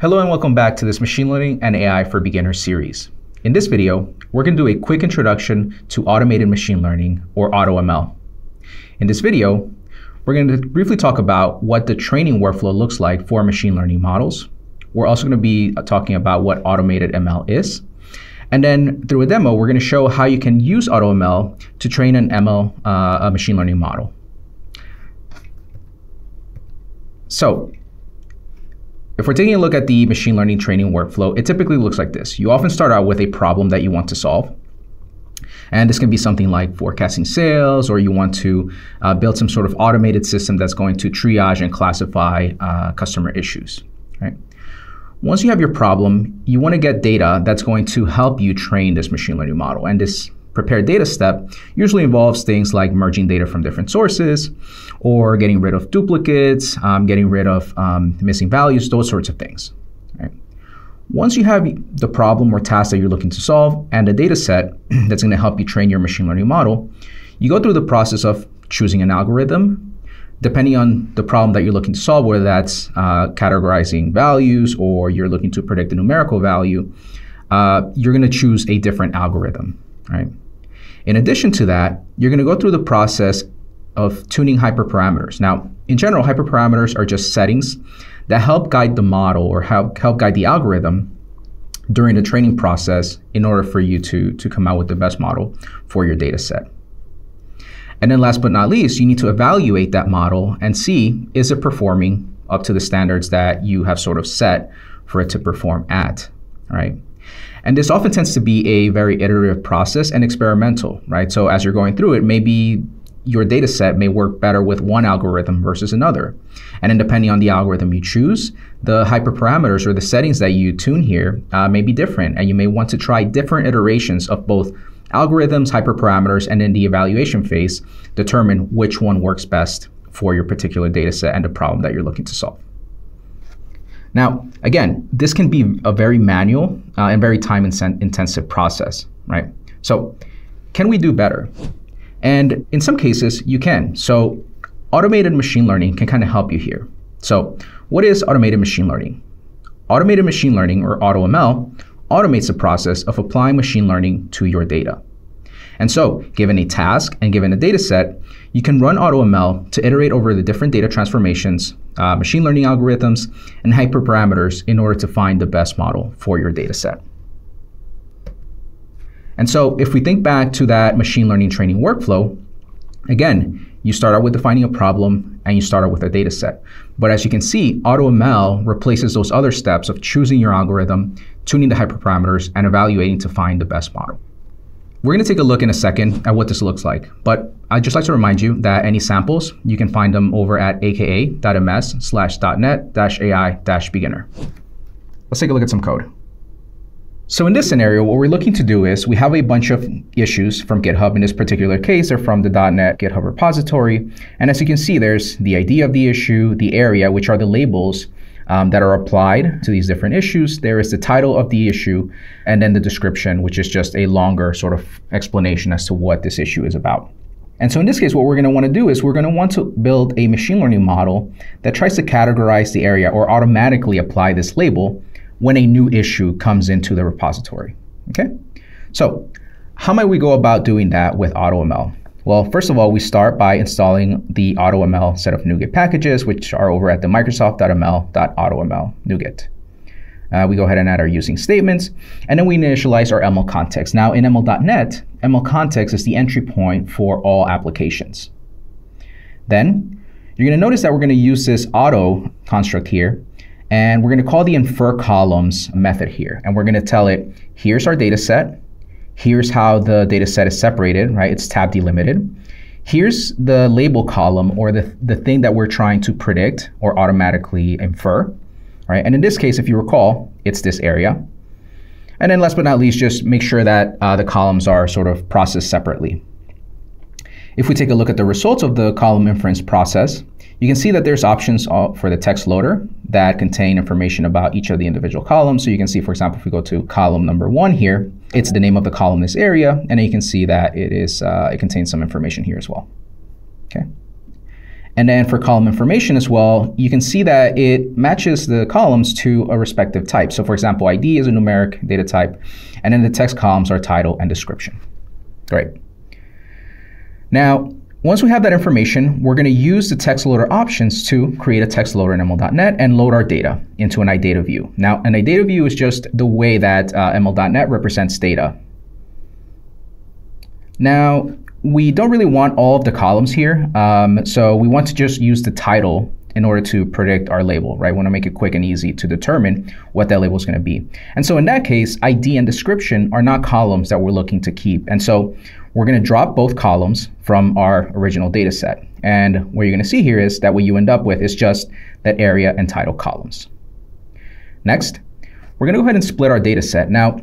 Hello and welcome back to this Machine Learning and AI for Beginners series. In this video, we're going to do a quick introduction to automated machine learning or AutoML. In this video, we're going to briefly talk about what the training workflow looks like for machine learning models. We're also going to be talking about what automated ML is. And then through a demo, we're going to show how you can use AutoML to train an ML, uh, a machine learning model. So if we're taking a look at the machine learning training workflow, it typically looks like this. You often start out with a problem that you want to solve. And this can be something like forecasting sales, or you want to uh, build some sort of automated system that's going to triage and classify uh, customer issues. Right? Once you have your problem, you want to get data that's going to help you train this machine learning model. And this prepared data step usually involves things like merging data from different sources or getting rid of duplicates, um, getting rid of um, missing values, those sorts of things. Once you have the problem or task that you're looking to solve and a data set that's going to help you train your machine learning model, you go through the process of choosing an algorithm, depending on the problem that you're looking to solve, whether that's uh, categorizing values or you're looking to predict a numerical value, uh, you're going to choose a different algorithm right? In addition to that, you're going to go through the process of tuning hyperparameters. Now, in general, hyperparameters are just settings that help guide the model or help, help guide the algorithm during the training process in order for you to, to come out with the best model for your data set. And then last but not least, you need to evaluate that model and see is it performing up to the standards that you have sort of set for it to perform at, right? And this often tends to be a very iterative process and experimental, right? So as you're going through it, maybe your data set may work better with one algorithm versus another. And then depending on the algorithm you choose, the hyperparameters or the settings that you tune here uh, may be different. And you may want to try different iterations of both algorithms, hyperparameters, and in the evaluation phase, determine which one works best for your particular data set and the problem that you're looking to solve. Now, again, this can be a very manual uh, and very time intensive process, right? So, can we do better? And in some cases, you can. So, automated machine learning can kind of help you here. So, what is automated machine learning? Automated machine learning, or AutoML, automates the process of applying machine learning to your data. And so, given a task and given a data set, you can run AutoML to iterate over the different data transformations, uh, machine learning algorithms, and hyperparameters in order to find the best model for your data set. And so if we think back to that machine learning training workflow, again, you start out with defining a problem and you start out with a data set. But as you can see, AutoML replaces those other steps of choosing your algorithm, tuning the hyperparameters, and evaluating to find the best model. We're going to take a look in a second at what this looks like, but I'd just like to remind you that any samples, you can find them over at aka.ms slash .net AI beginner. Let's take a look at some code. So in this scenario, what we're looking to do is we have a bunch of issues from GitHub. In this particular case, they're from the .NET GitHub repository. And as you can see, there's the ID of the issue, the area, which are the labels um, that are applied to these different issues. There is the title of the issue, and then the description, which is just a longer sort of explanation as to what this issue is about. And so in this case, what we're going to want to do is we're going to want to build a machine learning model that tries to categorize the area or automatically apply this label when a new issue comes into the repository. Okay? So how might we go about doing that with AutoML? Well, first of all, we start by installing the AutoML set of NuGet packages, which are over at the microsoft.ml.automl NuGet. Uh, we go ahead and add our using statements, and then we initialize our ML context. Now in ML.NET, ML context is the entry point for all applications. Then you're going to notice that we're going to use this auto construct here, and we're going to call the infer columns method here, and we're going to tell it, here's our data set, Here's how the data set is separated, right? It's tab delimited. Here's the label column or the, the thing that we're trying to predict or automatically infer, right? And in this case, if you recall, it's this area. And then last but not least, just make sure that uh, the columns are sort of processed separately. If we take a look at the results of the column inference process, you can see that there's options for the text loader that contain information about each of the individual columns. So you can see, for example, if we go to column number one here, it's the name of the column this area, and you can see that it is uh, it contains some information here as well. Okay. And then for column information as well, you can see that it matches the columns to a respective type. So for example, ID is a numeric data type, and then the text columns are title and description. Great. Now, once we have that information, we're going to use the text loader options to create a text loader in ML.NET and load our data into an IDataView. Now, an IDataView is just the way that uh, ML.NET represents data. Now, we don't really want all of the columns here, um, so we want to just use the title in order to predict our label, right? We want to make it quick and easy to determine what that label is going to be. And so in that case, ID and description are not columns that we're looking to keep. And so we're going to drop both columns from our original data set. And what you're going to see here is that what you end up with is just that area and title columns. Next, we're going to go ahead and split our data set. Now,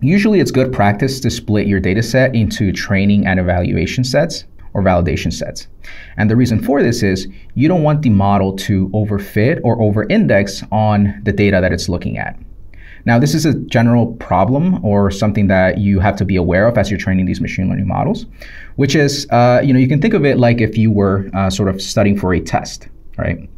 usually it's good practice to split your data set into training and evaluation sets or validation sets. And the reason for this is you don't want the model to overfit or over-index on the data that it's looking at. Now, this is a general problem or something that you have to be aware of as you're training these machine learning models, which is, uh, you know, you can think of it like if you were uh, sort of studying for a test, right?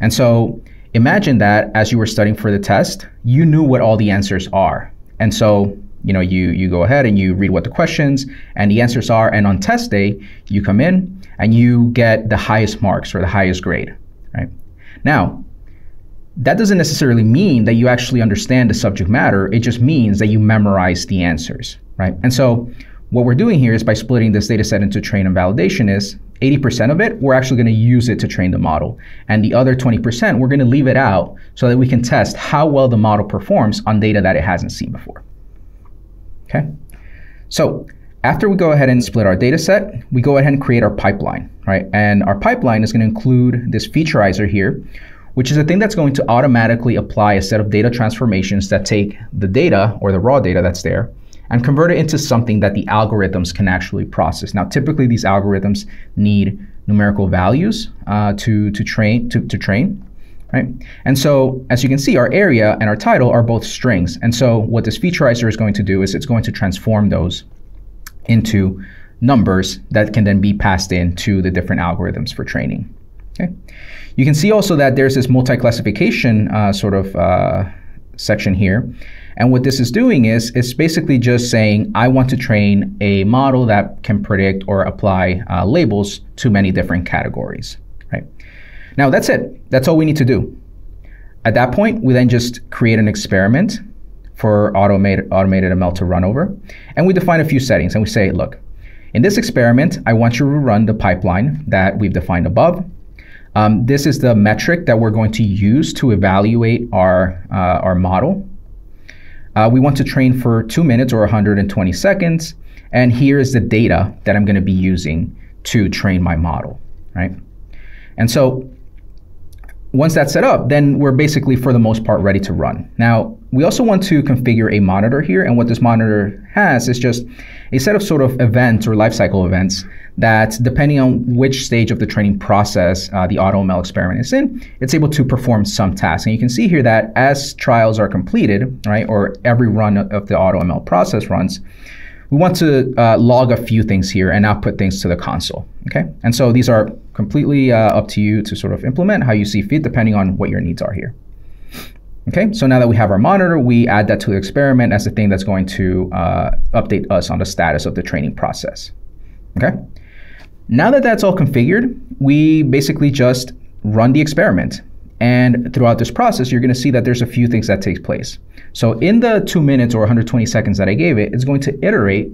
And so imagine that as you were studying for the test, you knew what all the answers are. And so, you know, you, you go ahead and you read what the questions and the answers are. And on test day, you come in and you get the highest marks or the highest grade, right? Now, that doesn't necessarily mean that you actually understand the subject matter. It just means that you memorize the answers, right? And so what we're doing here is by splitting this data set into train and validation is 80% of it, we're actually going to use it to train the model. And the other 20%, we're going to leave it out so that we can test how well the model performs on data that it hasn't seen before. Okay? So after we go ahead and split our data set, we go ahead and create our pipeline, right? And our pipeline is going to include this featurizer here, which is a thing that's going to automatically apply a set of data transformations that take the data or the raw data that's there and convert it into something that the algorithms can actually process. Now, typically these algorithms need numerical values uh, to, to, train, to, to train, right? And so as you can see, our area and our title are both strings. And so what this featurizer is going to do is it's going to transform those into numbers that can then be passed in to the different algorithms for training. Okay. You can see also that there's this multi-classification uh, sort of uh, section here. And what this is doing is it's basically just saying, I want to train a model that can predict or apply uh, labels to many different categories. Right? Now that's it. That's all we need to do. At that point, we then just create an experiment for automated, automated ML to run over. And we define a few settings. And we say, look, in this experiment, I want you to run the pipeline that we've defined above. Um, this is the metric that we're going to use to evaluate our, uh, our model. Uh, we want to train for two minutes or 120 seconds. And here is the data that I'm going to be using to train my model, right? And so once that's set up, then we're basically, for the most part, ready to run. Now, we also want to configure a monitor here. And what this monitor has is just a set of sort of events or lifecycle events that, depending on which stage of the training process uh, the AutoML experiment is in, it's able to perform some tasks. And you can see here that as trials are completed, right, or every run of the AutoML process runs, we want to uh, log a few things here and output things to the console. Okay, and so these are completely uh, up to you to sort of implement how you see fit, depending on what your needs are here. Okay, so now that we have our monitor, we add that to the experiment as the thing that's going to uh, update us on the status of the training process. Okay, now that that's all configured, we basically just run the experiment. And throughout this process, you're going to see that there's a few things that takes place. So in the two minutes or 120 seconds that I gave it, it's going to iterate,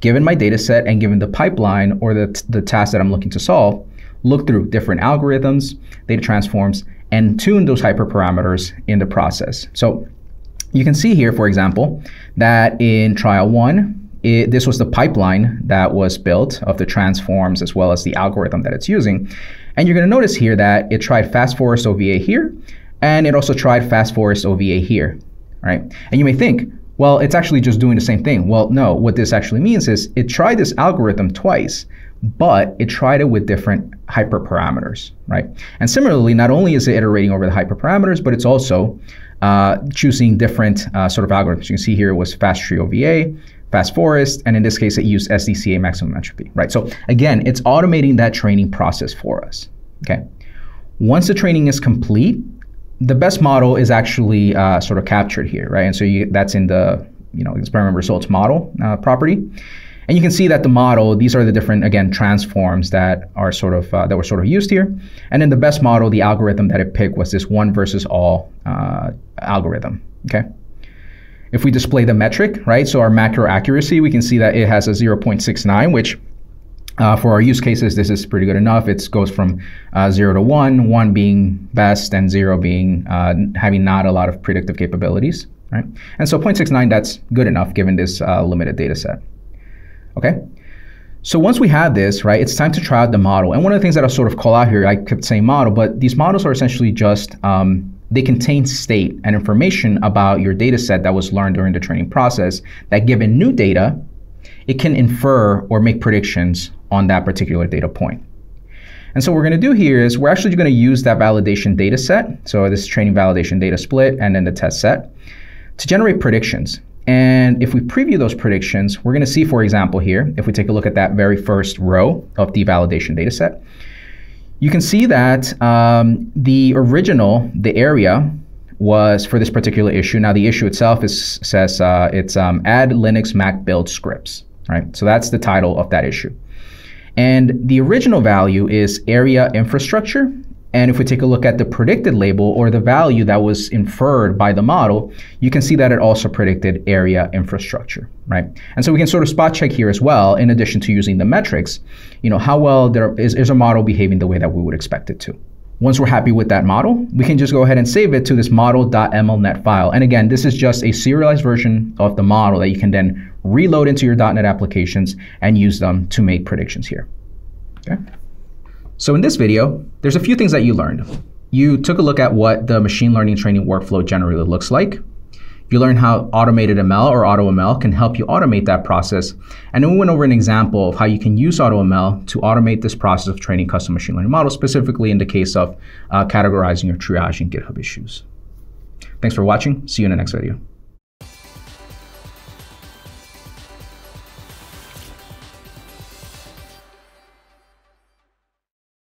given my data set and given the pipeline or the, the task that I'm looking to solve, look through different algorithms, data transforms, and tune those hyperparameters in the process. So you can see here, for example, that in trial one, it, this was the pipeline that was built of the transforms as well as the algorithm that it's using. And you're going to notice here that it tried fast forest OVA here, and it also tried fast forest OVA here right? And you may think, well, it's actually just doing the same thing. Well, no, what this actually means is it tried this algorithm twice, but it tried it with different hyperparameters, right? And similarly, not only is it iterating over the hyperparameters, but it's also uh, choosing different uh, sort of algorithms. You can see here it was fast tree OVA, fast forest, and in this case, it used SDCA maximum entropy, right? So again, it's automating that training process for us, Okay. Once the training is complete, the best model is actually uh, sort of captured here, right? And so you, that's in the you know experiment results model uh, property. And you can see that the model, these are the different, again, transforms that are sort of, uh, that were sort of used here. And in the best model, the algorithm that it picked was this one versus all uh, algorithm, okay? If we display the metric, right, so our macro accuracy, we can see that it has a 0.69, which uh, for our use cases, this is pretty good enough. It goes from uh, 0 to 1, 1 being best and 0 being uh, having not a lot of predictive capabilities, right? And so 0.69, that's good enough given this uh, limited data set. Okay? So once we have this, right, it's time to try out the model. And one of the things that I'll sort of call out here, I kept saying model, but these models are essentially just, um, they contain state and information about your data set that was learned during the training process that given new data, it can infer or make predictions on that particular data point. And so what we're going to do here is we're actually going to use that validation data set, so this training validation data split and then the test set, to generate predictions. And if we preview those predictions, we're going to see, for example, here, if we take a look at that very first row of the validation data set, you can see that um, the original, the area, was for this particular issue. Now, the issue itself is, says uh, it's um, add Linux Mac build scripts, right? So that's the title of that issue. And the original value is area infrastructure, and if we take a look at the predicted label or the value that was inferred by the model, you can see that it also predicted area infrastructure, right? And so we can sort of spot check here as well, in addition to using the metrics, you know, how well there is, is our model behaving the way that we would expect it to. Once we're happy with that model, we can just go ahead and save it to this model.mlnet file. And again, this is just a serialized version of the model that you can then reload into your .NET applications and use them to make predictions here. Okay. So in this video, there's a few things that you learned. You took a look at what the machine learning training workflow generally looks like. You learned how automated ML or AutoML can help you automate that process. And then we went over an example of how you can use AutoML to automate this process of training custom machine learning models, specifically in the case of uh, categorizing or triaging GitHub issues. Thanks for watching. See you in the next video.